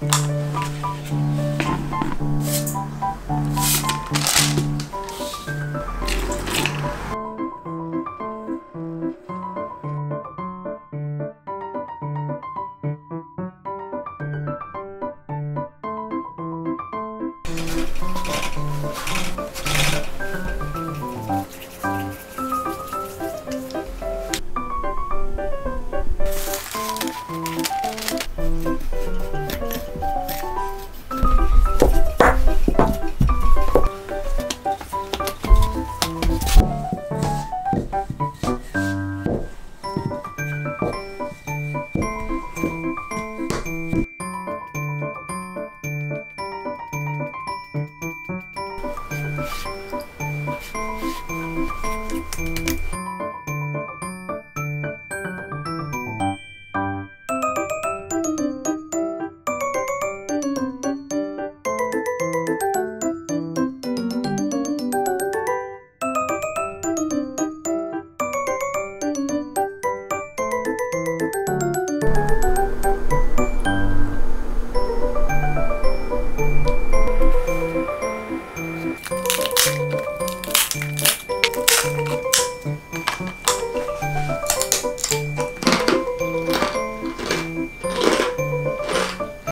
Música